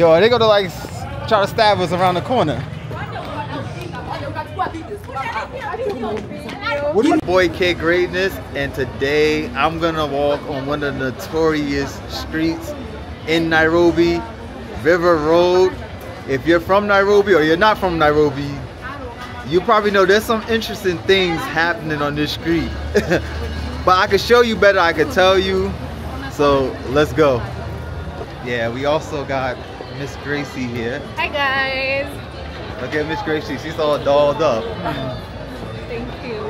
Yo, they gonna like try to stab us around the corner? What do you boy KidGreatness and today I'm gonna walk on one of the notorious streets in Nairobi, River Road. If you're from Nairobi or you're not from Nairobi, you probably know there's some interesting things happening on this street. but I could show you better, I could tell you. So let's go. Yeah, we also got Miss Gracie here. Hi guys. Look at Miss Gracie, she's all dolled up. Thank you.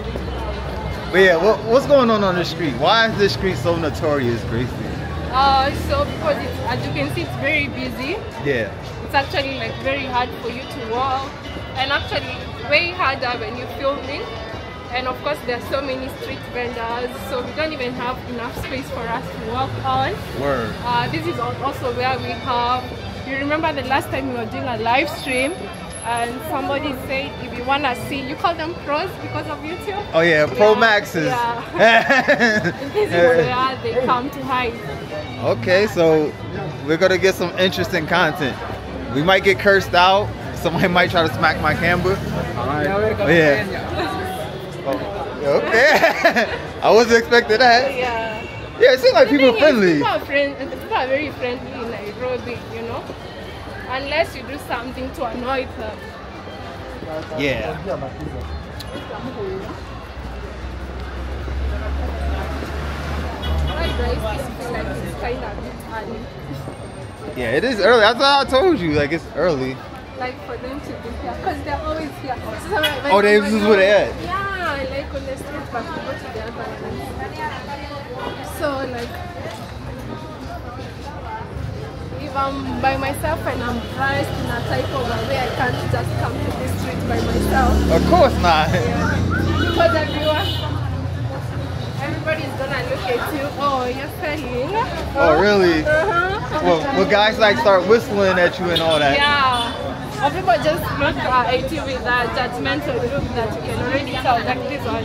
But yeah, what, what's going on on the street? Why is this street so notorious, Gracie? Uh, so because it's, as you can see, it's very busy. Yeah. It's actually like very hard for you to walk, and actually way harder when you're filming. And of course, there are so many street vendors, so we don't even have enough space for us to walk on. Word. Uh, this is also where we have. You remember the last time we were doing a live stream, and somebody said if you wanna see, you call them pros because of YouTube. Oh yeah, Pro Yeah, Maxes. This is where they come to hide. okay, so we're gonna get some interesting content. We might get cursed out. Somebody might try to smack my camera. Oh, yeah. Oh, okay. I wasn't expecting that. Yeah. Yeah, it seems like The people thing is, friendly. People are, friend, people are very friendly in Nairobi, you know. Unless you do something to annoy them. Yeah. Right, guys, I feel like it's kind of a bit early. Yeah, it is early. That's what I told you. Like it's early. Like for them to be here, because they're always here. So when Oh, they- this is where they at? Yeah, like on the street, but we go to the other place. So like, if I'm by myself and I'm dressed in a type of a way, I can't just come to this street by myself. Of course not. Because everyone, everybody's gonna look at you. Oh, you're selling. Oh, really? Uh-huh. Well, well, guys like start whistling at you and all that. Yeah. Or people just look uh, at you with that judgmental look that you can already tell. Like this one,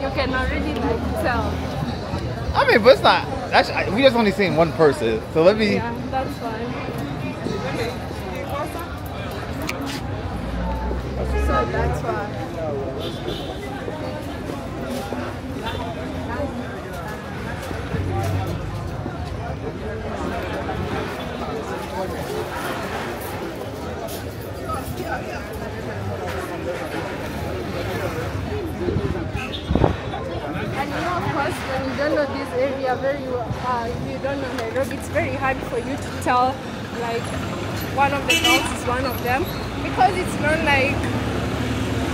you can already like tell. I mean, but it's not. That's, we just only seen one person. So let me. Yeah, that's fine. So that's why. And you know, of course, when you don't know this area very well, uh, you don't know Nairobi, it's very hard for you to tell, like, one of the girls is one of them. Because it's not like,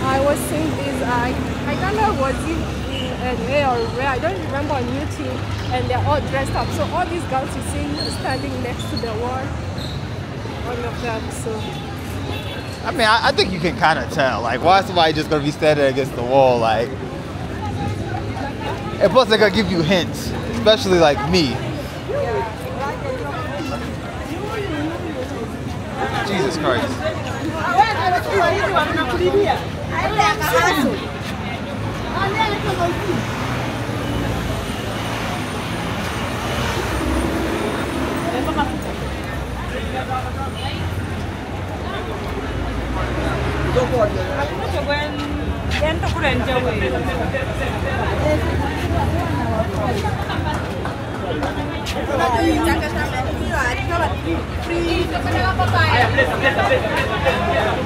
I was seeing this, I, I don't know, was it in LA or where, I don't remember on YouTube, and they're all dressed up. So all these girls you see standing next to the wall, all of them, so. I mean, I, I think you can kind of tell. Like, why is somebody just gonna be standing against the wall? Like, and plus they're gonna give you hints, especially like me. Jesus Christ. This is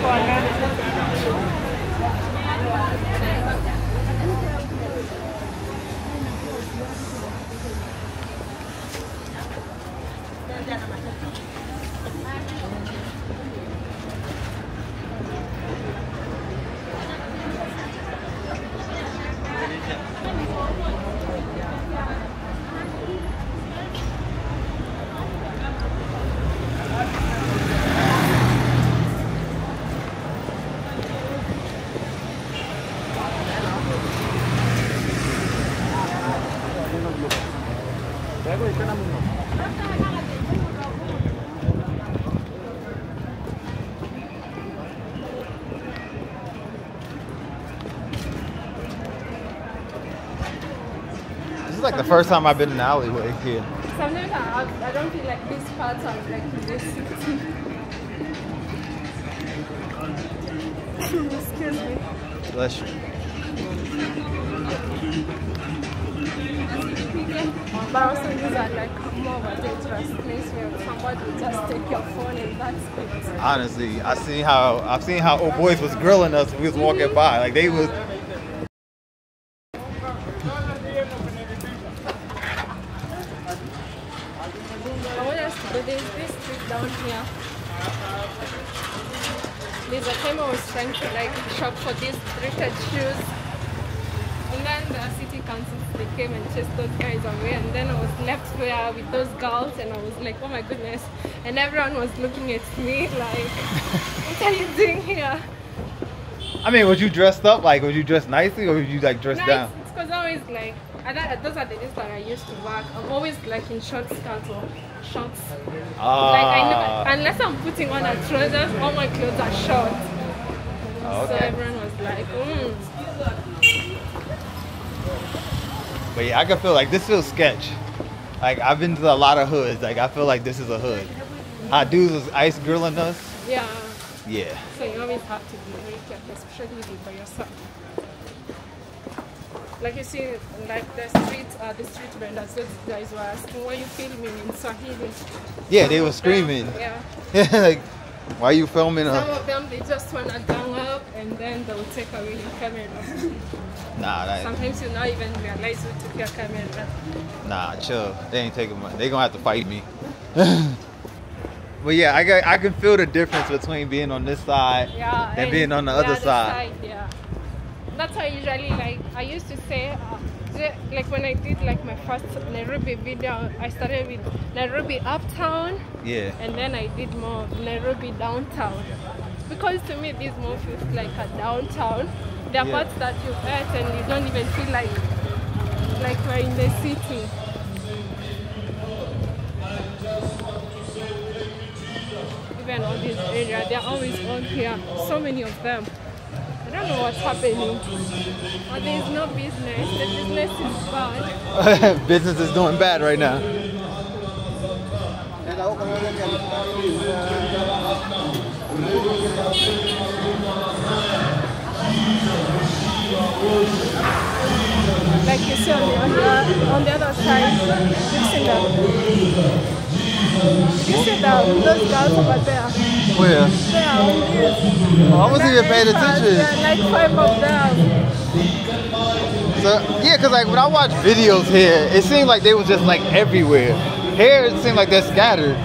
like the first time I've been in the alleyway here. sometimes I, I don't feel like these parts are like this city. Excuse me. Bless you. Also these are like more of a dangerous place where somebody will just take your phone and that's it. Honestly, I seen how I've seen how old boys was grilling us. when We was walking by, like they was. Like, oh my goodness. And everyone was looking at me like, what are you doing here? I mean, was you dressed up? Like, was you dressed nicely, or was you like dressed No, down? it's because I always like, I don't, those are the days that I used to work. I'm always like in short skirts or shorts. Ah. Like I never, unless I'm putting on a trousers, all my clothes are short. Oh, So everyone was like, mm. But yeah, I can feel like this feels sketch. Like I've been to a lot of hoods. Like I feel like this is a hood. How dudes was ice grilling us. yeah. Yeah. So you always have to be very careful, especially if you're by yourself. Like you see, like the street, uh, the street vendors, those guys were asking, "Why you filming in Swahili?" Yeah, they were screaming. Yeah. like, why you filming Some a? of them they just wanna gang up and then they will take away your camera. Nah, that, Sometimes you not even realize who took your camera. nah, chill. They ain't taking money. They gonna have to fight me. but yeah, I got, I can feel the difference between being on this side Yeah. and being on the other side. Yeah. That's why I usually like. I used to say, uh, like when I did like my first Nairobi video, I started with Nairobi uptown, Yeah. and then I did more Nairobi downtown. Because to me, this more feels like a downtown. There are Yeah. parts that you at and you don't even feel like like we're in the city. Even all this area, they're always on here. So many of them. I don't know what's happening. But there's no business. The business is bad. Business is doing bad right now. Like you see on the, on the, on the other side, you see them. You see them, those girls over there. Oh, Where? They are on this. Oh, I wasn't even paying There are attention. Uh, like five of them. So yeah, cause like when I watch videos here, it seems like they was just like everywhere. Here it seemed like they're scattered. I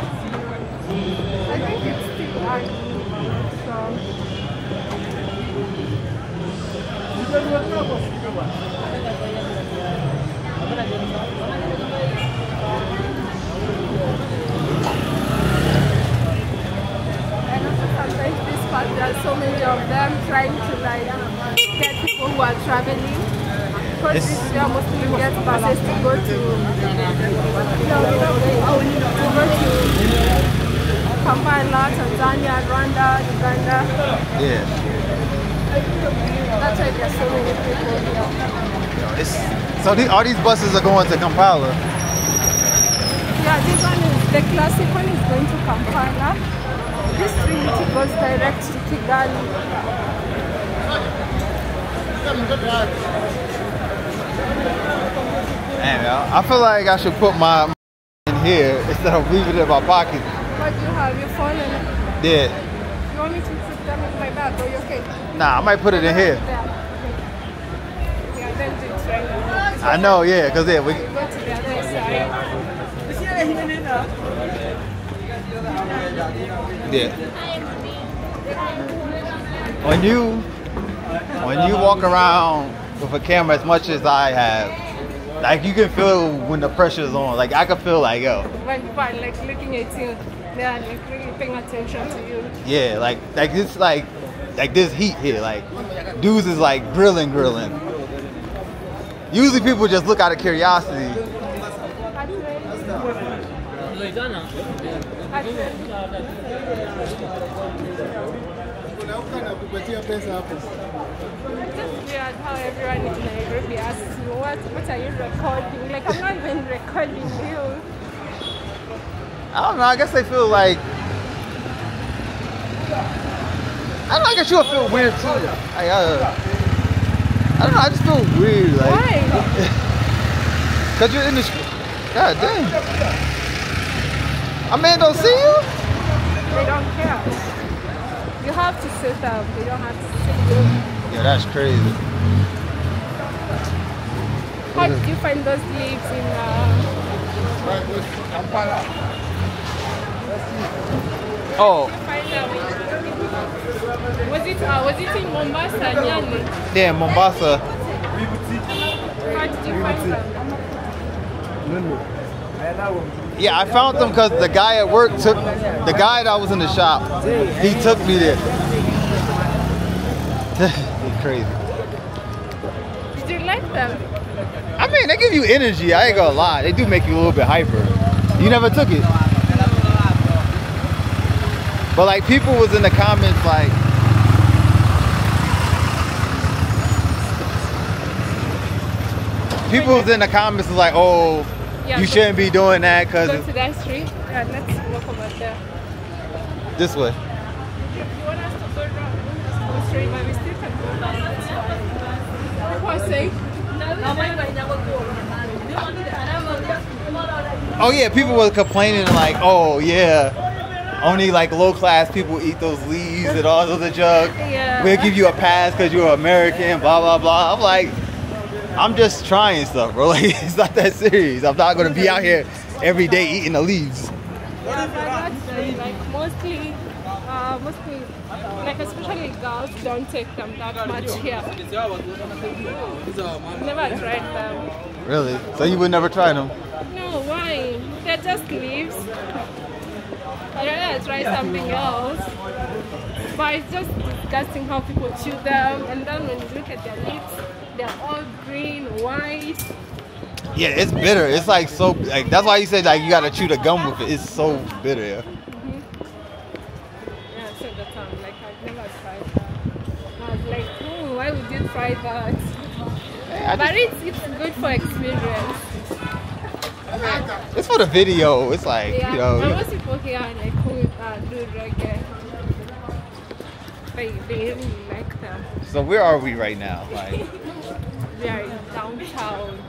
think it's still on. So. And also sometimes this part, there are so many of them trying to like get people who are traveling. Because Yes. this year mostly you get buses to go to, no, no, to go to Kampala, Tanzania, Rwanda, Uganda. Yeah. That's why there's so many people here. It's, so the, all these buses are going to Kampala. Yeah, this one is the classic one is going to Kampala. This Trinity goes direct to Kigali. Man, yo, I feel like I should put my in here instead of leaving it in my pocket. What do you have? Your phone and Yeah. you want me to put them in my bag? Are you okay? Nah, I might put it in here. Yeah. Yeah, then do it right now. I know, yeah, cause yeah, we. Go to the other side. Yeah. When you when you walk around with a camera as much as I have, like you can feel when the pressure's on. Like I can feel like yo, When people are like looking at you, they are like really paying attention to you. yeah, like like this like like this heat here. Like dudes is like grilling, grilling. Usually people just look out of curiosity. Weird how everyone in Nairobi asks you, what, what are you recording? Like, I'm not even recording you. I don't know. I guess they feel like. I don't know. I guess you'll feel weird too. I, uh, I don't know. I just feel weird. Like, Why? Cause you're in the. God damn. A man don't see you. They don't care. You have to sit up. They don't have to sit you. Yeah, that's crazy. How did you find those leaves in uh, Oh, find out when- Was it uh, was it in Mombasa, Nyali? yeah, Mombasa. How did you find them? Yeah, I found them because the guy at work took the guy that was in the shop. He took me there. Crazy. Did you like them? I mean, they give you energy. I ain't gonna lie. They do make you a little bit hyper. You never took it. But like people was in the comments like People was in the comments was like, oh, Yeah, you shouldn't be doing that because Go to that street. Yeah, let's walk over there. this way. You want us to go around? Go straight, but we still can go down. That's fine. What was saying? Oh yeah, people were complaining like, oh yeah, only like low class people eat those leaves and all those other junk. Yeah. We'll give you a pass because you're American, blah blah blah. I'm like, I'm just trying stuff, bro. Like it's not that serious. I'm not gonna be out here every day eating the leaves. Yeah, but that's uh, like mostly, uh, mostly, like especially girls don't take them that much here. Never tried them. Really? So you would never try them? No, why? They're just leaves. I'd rather try something else. But it's just disgusting how people chew them, and then when you look at their lips, they're all green, white. Yeah, it's bitter. It's like so like that's why you said like you gotta chew the gum with it. It's so bitter. Yeah. Yeah, try that? But it's, it's good for experience. It's for the video. It's like Yeah, you know. and most people here like who uh, do reggae. They, they really like them. So where are we right now? Like, We are in downtown.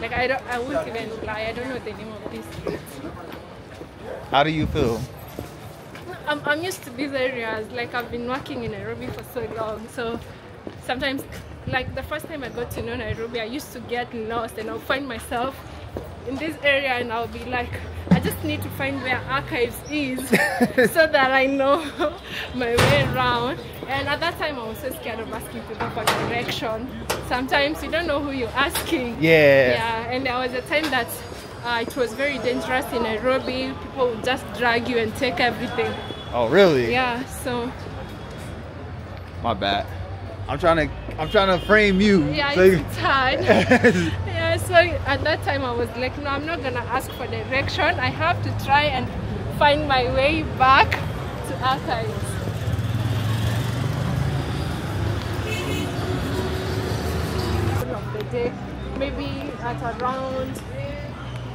Like I don't, I wouldn't even lie. I don't know the name of this street. how do you feel? I'm, I'm used to these areas. Like I've been working in Nairobi for so long, so sometimes, like the first time I got to know Nairobi, I used to get lost and I'll find myself in this area and I'll be like, I just need to find where archives is so that I know my way around. And at that time, I was so scared of asking people for direction. Sometimes you don't know who you're asking. Yeah. Yeah, and there was a time that uh, it was very dangerous in Nairobi. People would just drag you and take everything. Oh really? Yeah, so My bad. I'm trying to I'm trying to frame you. yeah, so it's, hard. yeah, so at that time I was like, no, I'm not gonna ask for direction. I have to try and find my way back to archives. Of the day, maybe at around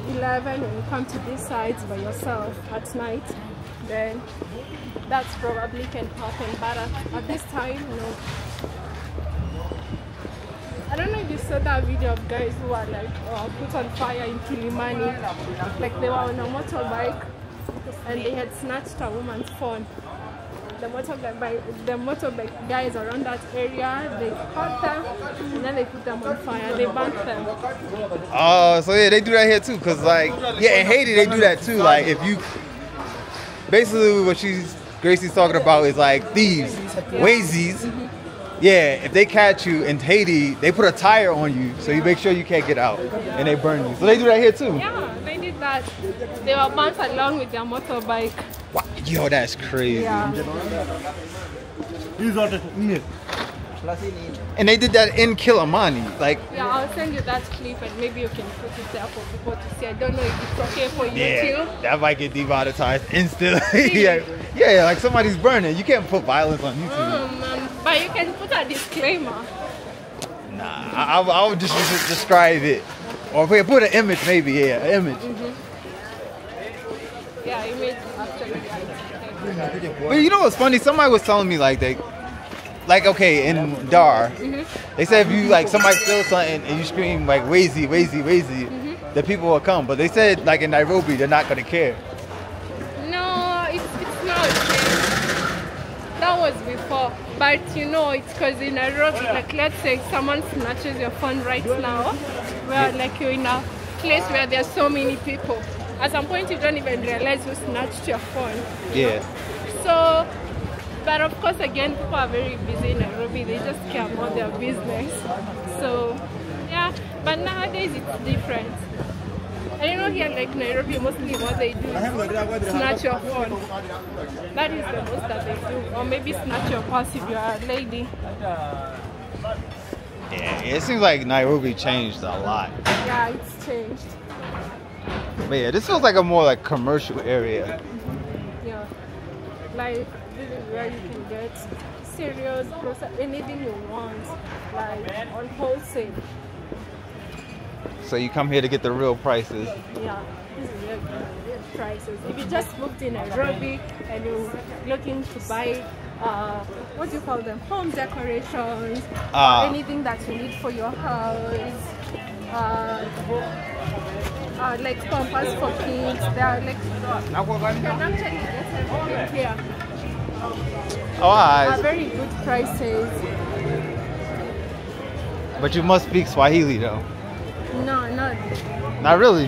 11 when you come to these sites by yourself at night, then that's probably can happen. But at, at this time, no. I don't know if you saw that video of guys who were like uh, put on fire in Kilimani. Like they were on a motorbike and they had snatched a woman's phone. The motorbike, by, the motorbike guys around that area, they caught them and then they put them on fire. They burnt them. Oh, so yeah, they do that here too. Cause like, yeah, in Haiti they do that too. Like, if you, basically what she's Gracie's talking about is like thieves, wazies. Yeah, if they catch you in Haiti, they put a tire on you, so you make sure you can't get out, and they burn you. So they do that here too. Yeah, they did that. They were burnt along with their motorbike. Wow. Yo, that's crazy. Yeah. And they did that in Kilimani. Like, Yeah, I'll send you that clip and maybe you can put it there for people to see. I don't know if it's okay for you yeah, too. that might get demonetized instantly. yeah, yeah, like somebody's burning. You can't put violence on YouTube. Um, um, but you can put a disclaimer. Nah, I, I, I would just, just describe it, or put put an image maybe. Yeah, an image. yeah, image actually. But you know what's funny? Somebody was telling me like they, like okay, in Dar, they said if you like somebody steals something and you scream like Wazy, Wazy, Wazy, the people will come. But they said like in Nairobi, they're not gonna care. No, it's, it's not. That was before. But you know, it's because in Nairobi, like let's say someone snatches your phone right now, where like you're in a place where there's so many people. At some point, you don't even realize who snatched your phone. Yeah. So, but of course, again, people are very busy in Nairobi. They just care about their business. So, yeah. But nowadays, it's different. I don't know here, like Nairobi, mostly what they do is snatch your phone. That is the most that they do. Or maybe snatch your purse if you're a lady. Yeah, it seems like Nairobi changed a lot. Yeah, it's changed. But yeah, this feels like a more like commercial area. Yeah. Like, where you can get cereals, groceries, anything you want. Like, on wholesale. So you come here to get the real prices. Yeah, this is real, real prices. If you just moved in Nairobi and you're looking to buy, uh, what do you call them? Home decorations, Ah. anything that you need for your house, uh, uh, like pampers for kids. They are like, you can actually get everything here. Oh, very good prices. But you must speak Swahili though. No, not Not really.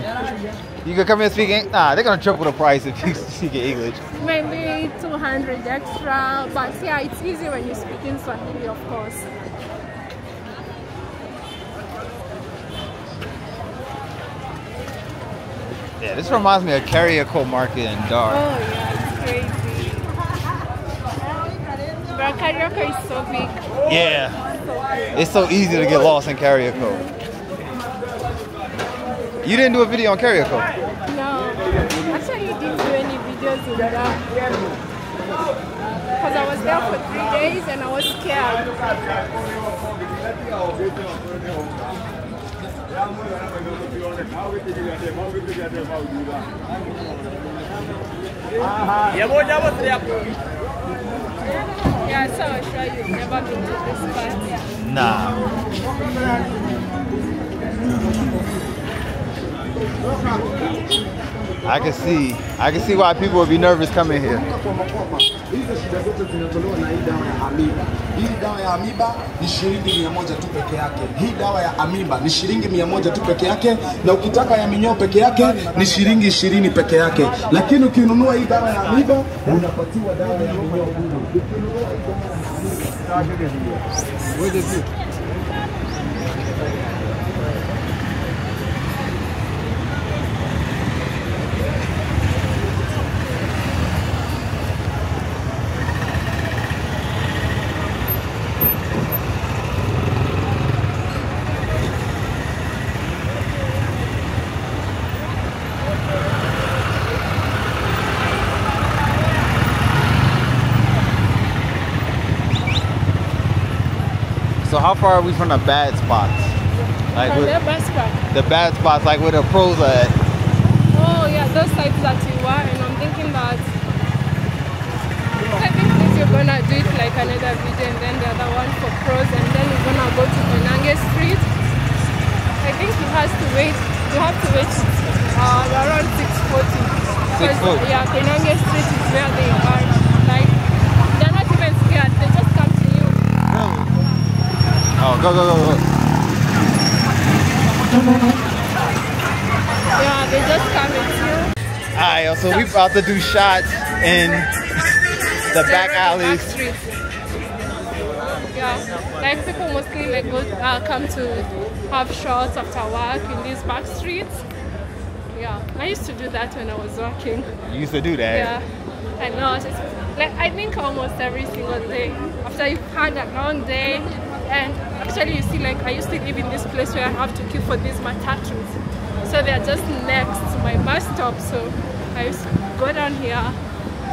You could come here and speak. Nah, they're gonna triple the price if you speak English. maybe 200 extra, but yeah, it's easy when you speak in Swahili, of course. Yeah, this reminds me of Kariakoo Market in Dar. Oh yeah, it's crazy. But Kariakoo is so big. Yeah, it's so easy to get lost in Kariakoo. You didn't do a video on Kariakoo. No, actually you didn't do any videos in that. Because I was there for three days and I was scared. Show you. Never this. Nah. I can see, I can see why people would be nervous coming here. Hizo shida zote zinatolewa na hii dawa ya amiba. Hii dawa ya amiba ni shilingi mia moja tu peke yake. Hii dawa ya amiba ni shilingi mia moja tu peke yake, na ukitaka ya minyoo peke yake ni shilingi ishirini peke yake. Lakini ukinunua hii dawa ya amiba unapatiwa dawa ya minyoo bure. Far are we from the bad spots? Like From with, the best part. the bad spots, like where the pros are at. Oh yeah, those sites that you are, and I'm thinking that I think this you're gonna do it like another video, and then the other one for pros, and then we're gonna go to Koinange Street. I think you has to wait. You have to wait uh, around 6:40. 6:40. Yeah, Koinange Street is where they are. Like they're not even scared. They just come to you. Oh, go, go, go, go. Yeah, they just come at you. Alright, so we about to do shots in the back alleys. streets. Yeah, like people mostly like go uh, come to have shots after work in these back streets. Yeah, I used to do that when I was working. You used to do that. Yeah, I know. Just, like I think almost every single day after you've had a long day, and actually you see like I used to live in this place where I have to queue for these matatus, so they're just next to my bus stop. So I used to go down here,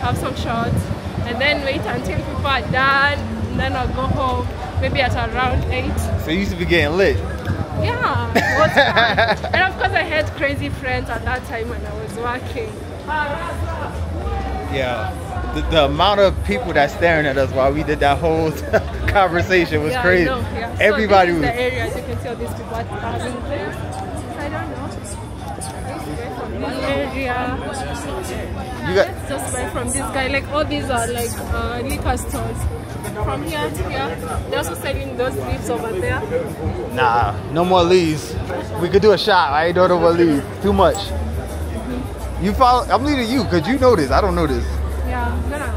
have some shots, and then wait until people are done, and then I'll go home. Maybe at around eight. So you used to be getting lit. Yeah, it was fun. and of course I had crazy friends at that time when I was working. Yeah. The, the amount of people that staring at us while we did that whole conversation was yeah, crazy. Know, yeah. So Everybody is was. the area, as you can see, all these people are having. I don't know. This area. You got just buy from this guy. Like all these are like uh, liquor stores. From here to here, they're also selling those leaves over there. nah, no more leaves. We could do a shot. I ain't doing no more leaves. Too much. You follow? I'm leading you because you know this. I don't know this. Yeah, I'm gonna.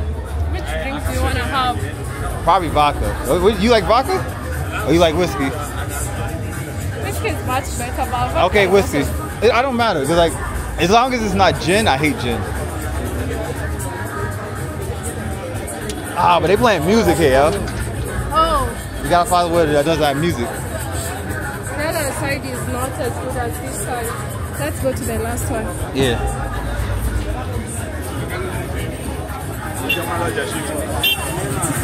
Which drinks do you wanna have? Probably vodka. Oh, You like vodka? Or you like whiskey? Whiskey is much better, but vodka Okay, whiskey. It, I don't matter like, as long as it's not gin, I hate gin. Ah, but they playing music here. Yo. Oh, You gotta follow where that does that music. the other side is not as good as this side. Let's go to the last one. Yeah.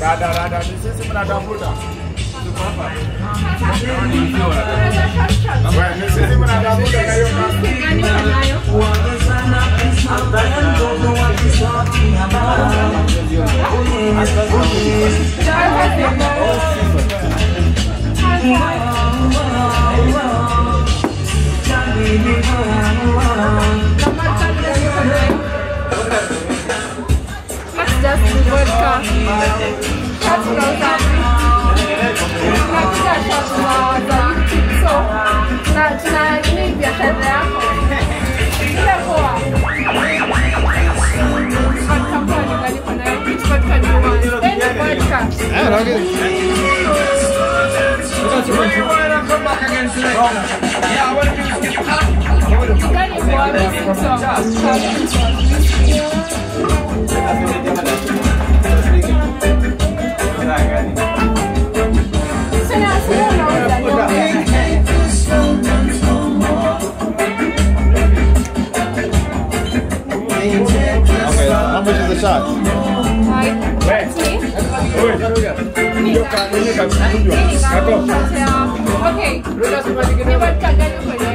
Rada rada, ni sisi mnatafuta. Tuko hapa. Wewe, ni sisi mnatafuta na hiyo namba. Let's just do vodka. Shots tunauza tunapiga shots za za YouTube so na tuna vodka I don't get gani poa mimi so sina sina unauza yote Okay, how much is the shot? Like, see? Okay. Ni vodka gani kwenye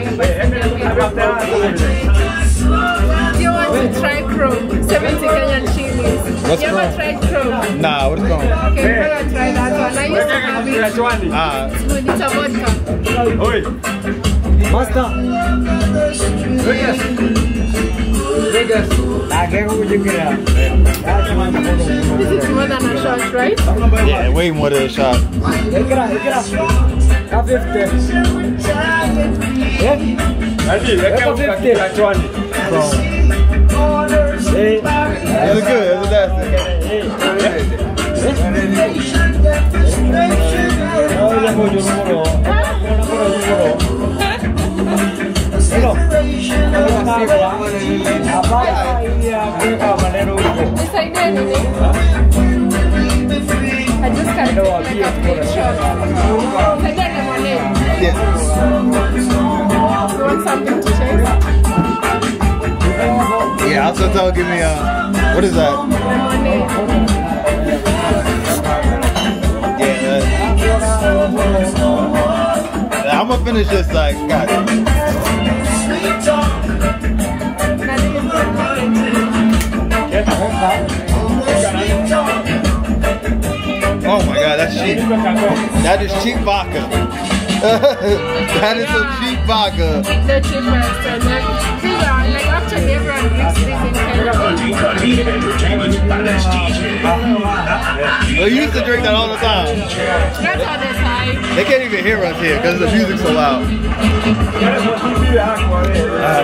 Do you want to try Chrome? 70 Kenyan shillings. What's you ever Chrome? tried Chrome? Nah, what is going? Okay, we're gonna try that one. I used to have it. Ah, It's good. It's a vodka. This is more than a shot, right? yeah, way more than a shot. Is it good? Is it nasty? Nisaidie nini? I just can't like a lemonade. Yeah. You want something to taste? Yeah, also tell give me uh what is that? Yeah. I'm gonna finish this like God. Nothing is Oh my god, that's cheap. That is cheap vodka. that is some cheap vodka. the cheapest. And then these are like actually everyone drinks these in Kenya. Well, you used to drink that all the time. They can't even hear us here because the music's so loud. Alright,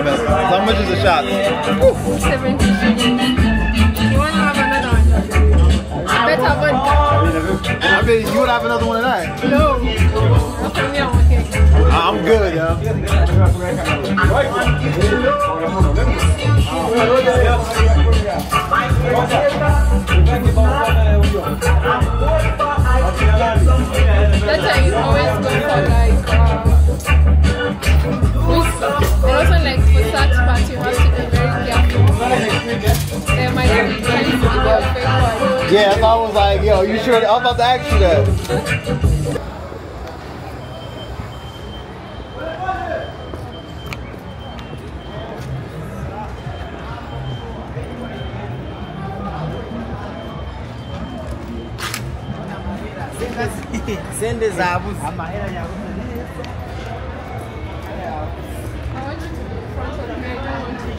man. How much is the shot? Seventy. You want to have another one? That's how. I mean, you would have another one tonight. No. I'm good, yo. Yeah. That's why you always go for like uh, whiskey. And also like for such parts you have to be very careful. There might be with fake one. Yeah, I was like, yo, you sure? I was about to ask you that. Sende zabuze I want you to be in front of me. I don't want to be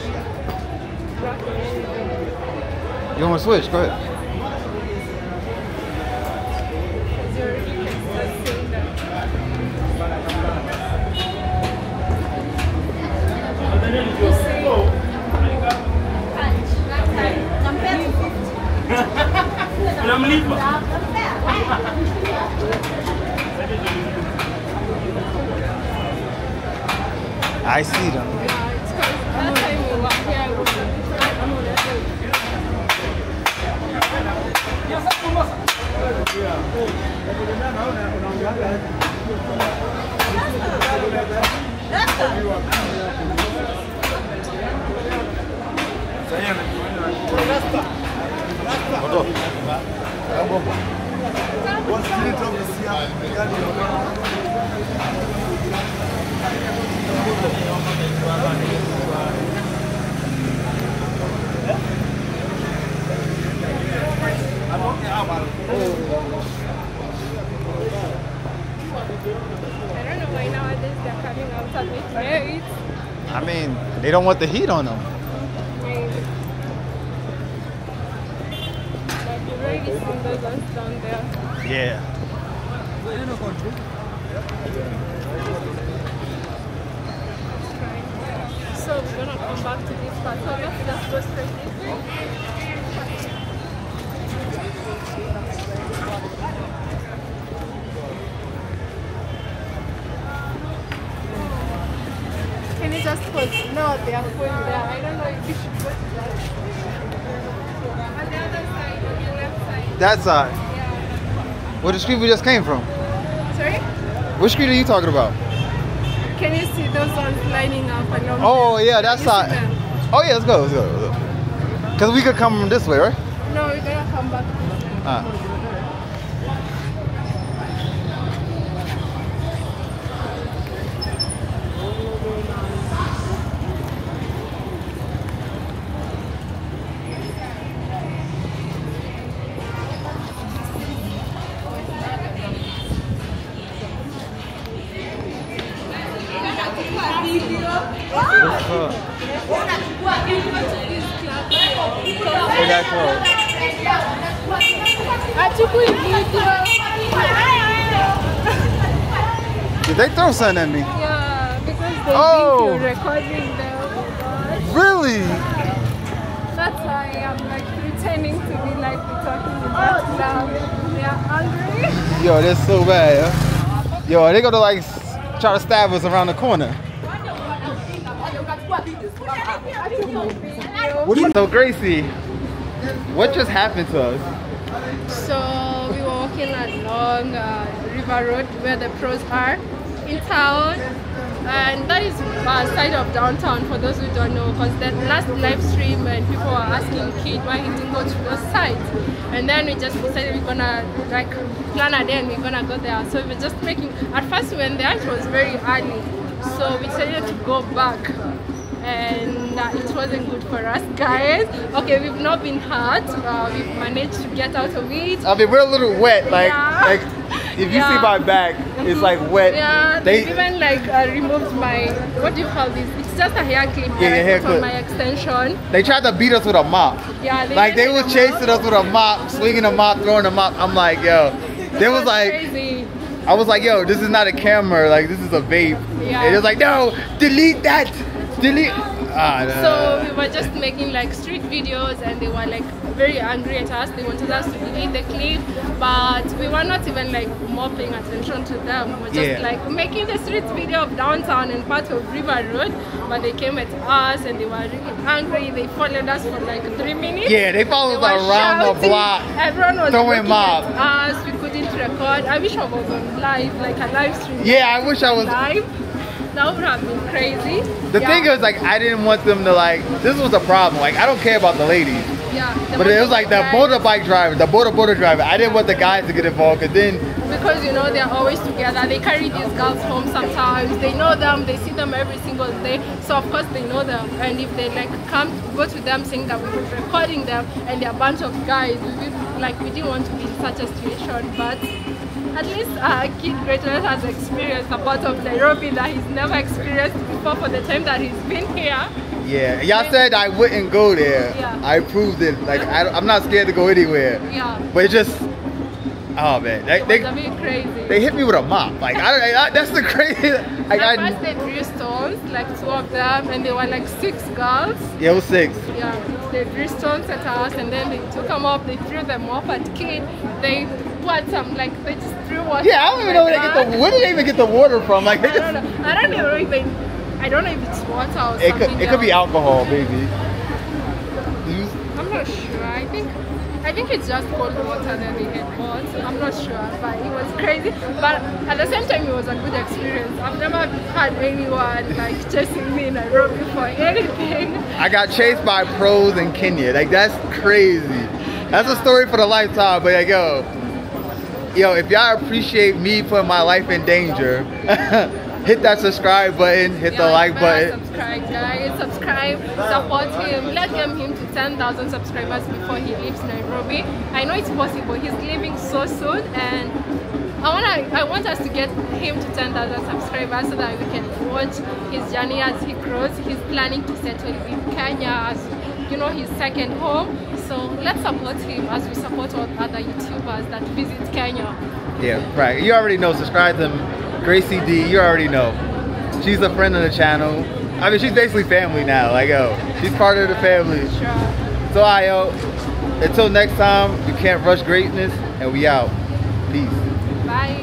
rocking anything. You want to switch? Go ahead. Because you already can start saying that. You say, "Punch, that time." I see them. Yeah, it's 'cause that time we were here, I was a bit like, I'm on the road. I don't know why nowadays they're coming out and with married. I mean, they don't want the heat on them. Like you already seen those ones down there. Yeah. So we're gonna come back to this part. So let's just go straight this way. Can you just put no they are full there. I don't know if you should put that. On the other side, on the left side. That side. Yeah. Where the street we just came from? Sorry? Which street are you talking about? Can you see those ones lining up along Oh there? yeah, that Can you see side. Oh yeah, oh, let's go. Let's go. Cause we could come this way, right? No, we're gonna come back. Did they throw something at me? Yeah, because they Oh. think you're recording them. Oh Really? That's why I'm like pretending to be like talking about loud. They're hungry. Yo, that's so bad. Yo, Yo, they gonna like try to stab us around the corner. What do you? So Gracie, what just happened to us? Walking along uh, River Road where the pros are in town. And that is uh, side of downtown for those who don't know because the last live stream and people were asking Kid why he didn't go to those sites. And then we just decided we're gonna like plan a day and we're gonna go there. So we were just making, at first we went there, it was very early. So we decided to go back and uh, it wasn't good for us guys. Okay, we've not been hurt. Uh, we've managed to get out of it. I mean, we're a little wet. Like, Yeah. like if you Yeah. see my back, it's like wet. Yeah, They, even like uh, removed my what do you call this? It's just a hair clip Yeah, hair clip. my extension. they tried to beat us with a mop. Yeah, they Like they were chasing us with a mop, swinging a mop, throwing a mop. I'm like, yo. They was like, crazy. I was like, yo, this is not a camera. Like this is a vape. Yeah. It was like, no, delete that, delete. Ah, So we were just making like street videos and they were like very angry at us. They wanted us to delete the clip, but we were not even like more paying attention to them. We were just Yeah. like making the street video of downtown and part of River Road, but they came at us and they were really angry. They followed us for like three minutes. Yeah, they followed They us around the block, Everyone was throwing mob. at us. We couldn't record. I wish I was on live, like a live stream. Yeah, I wish I was. live. That would have been crazy. The Yeah. thing is, like, I didn't want them to like. This was a problem. Like, I don't care about the ladies, yeah, but it was like the guys- motorbike driver, the boda boda driver. I didn't want the guys to get involved, cause then because you know they're always together. They carry these girls home sometimes. They know them. They see them every single day. So of course they know them. And if they like come go to them saying that we were recording them and they're a bunch of guys, we like we didn't want to be in such a situation. But at least uh, KidGreatness has experienced a part of Nairobi that he's never experienced before for the time that he's been here. yeah, y'all said I wouldn't go there. Yeah. I proved it. Like, I, I'm not scared to go anywhere. Yeah. But it just, oh man, they It they, a bit crazy. they hit me with a mop. Like, I, I that's the crazy. Like, At I, first they threw stones, like two of them, and they were like six girls. yeah, it was six. Yeah, they threw stones at us and then they took them up, they threw them up at Kid. They put some, like, they just threw water. Yeah, I don't even know where they get the where do they even get the water from? Like, they I don't just, know. I don't even know if they, I don't know if it's water or it something. could it could be alcohol, baby. I'm not sure. I think I think it's just cold water that they had bought. I'm not sure, but it was crazy. But at the same time, it was a good experience. I've never had anyone like chasing me in Nairobi for anything. I got chased by pros in Kenya. Like that's crazy. That's a story for the lifetime. But like, yo, yo, if y'all appreciate me putting my life in danger, hit that subscribe button, hit the like button. Subscribe, guys. Subscribe, support him. Let's get him to 10,000 subscribers before he leaves Nairobi. I know it's possible. He's leaving so soon, and I wanna, I want us to get him to 10,000 subscribers so that we can watch his journey as he grows. He's planning to settle in Kenya as you know his second home. So let's support him as we support all other YouTubers that visit Kenya. Yeah, right. You already know. Subscribe to him. Gracie D. You already know. She's a friend of the channel. I mean, she's basically family now. Like, yo, she's part of the family. Sure. So, I yo, until next time, you can't rush greatness, and we out. Peace. Bye.